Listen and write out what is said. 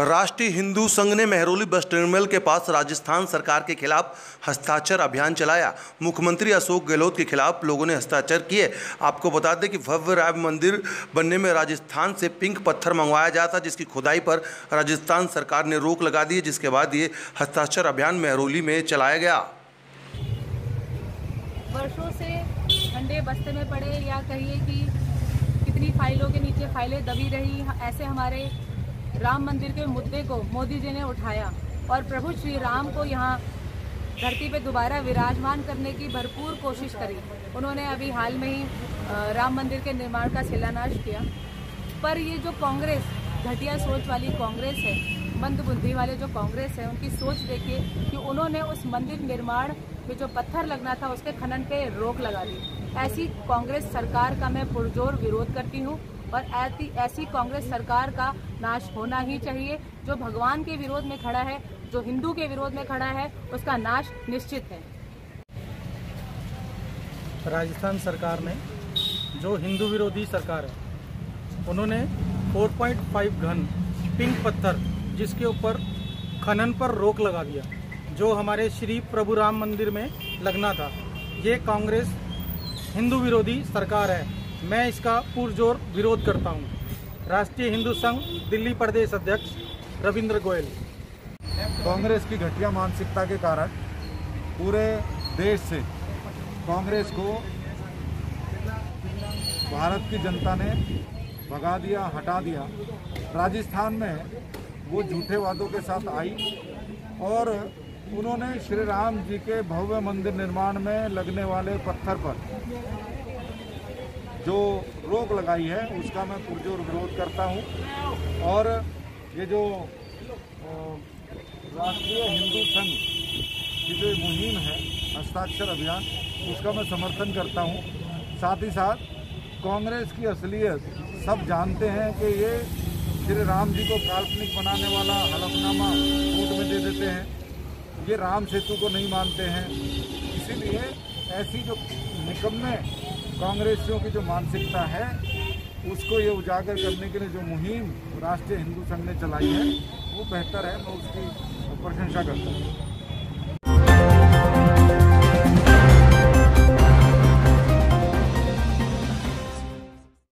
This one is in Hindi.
राष्ट्रीय हिंदू संघ ने मेहरौली बस टर्मिनल के पास राजस्थान सरकार के खिलाफ हस्ताक्षर अभियान चलाया। मुख्यमंत्री अशोक गहलोत के खिलाफ लोगों ने हस्ताक्षर किए। आपको बता दें कि भव्य राय मंदिर बनने में राजस्थान से पिंक पत्थर मंगवाया जाता, जिसकी खुदाई पर राजस्थान सरकार ने रोक लगा दी, जिसके बाद ये हस्ताक्षर अभियान मेहरौली में चलाया गया। वर्षों से ठंडे बस्ते में पड़े या कहिए कि कितनी फाइलों के नीचे फाइलें दबी रही, ऐसे हमारे राम मंदिर के मुद्दे को मोदी जी ने उठाया और प्रभु श्री राम को यहाँ धरती पे दोबारा विराजमान करने की भरपूर कोशिश करी। उन्होंने अभी हाल में ही राम मंदिर के निर्माण का शिलान्यास किया। पर ये जो कांग्रेस, घटिया सोच वाली कांग्रेस है मंद बुद्धि वाले जो कांग्रेस है, उनकी सोच देखिए कि उन्होंने उस मंदिर निर्माण में जो पत्थर लगना था, उसके खनन पे रोक लगा दी। ऐसी कांग्रेस सरकार का मैं पुरजोर विरोध करती हूँ और ऐसी कांग्रेस सरकार का नाश होना ही चाहिए। जो भगवान के विरोध में खड़ा है, जो हिंदू के विरोध में खड़ा है, उसका नाश निश्चित है। राजस्थान सरकार ने जो हिंदू विरोधी सरकार है, उन्होंने 4.5 घन पिंक पत्थर जिसके ऊपर खनन पर रोक लगा दिया। जो हमारे श्री प्रभु राम मंदिर में लगना था। ये कांग्रेस हिंदू विरोधी सरकार है। मैं इसका पुरजोर विरोध करता हूँ। राष्ट्रीय हिंदू संघ दिल्ली प्रदेश अध्यक्ष रविंद्र गोयल। कांग्रेस की घटिया मानसिकता के कारण पूरे देश से कांग्रेस को भारत की जनता ने भगा दिया, हटा दिया। राजस्थान में वो झूठे वादों के साथ आई और उन्होंने श्री राम जी के भव्य मंदिर निर्माण में लगने वाले पत्थर पर जो रोक लगाई है, उसका मैं पुरजोर विरोध करता हूँ। और ये जो राष्ट्रीय हिंदू संघ की जो मुहिम है, हस्ताक्षर अभियान, उसका मैं समर्थन करता हूँ। साथ ही साथ कांग्रेस की असलियत, सब जानते हैं कि ये श्री राम जी को काल्पनिक बनाने वाला हलफनामा कोर्ट में दे देते हैं। ये राम सेतु को नहीं मानते हैं। इसीलिए ऐसी जो निकम्मे कांग्रेसियों की जो मानसिकता है, उसको ये उजागर करने के लिए जो मुहिम राष्ट्रीय हिंदू संघ ने चलाई है, वो बेहतर है, मैं उसकी प्रशंसा करता हूँ।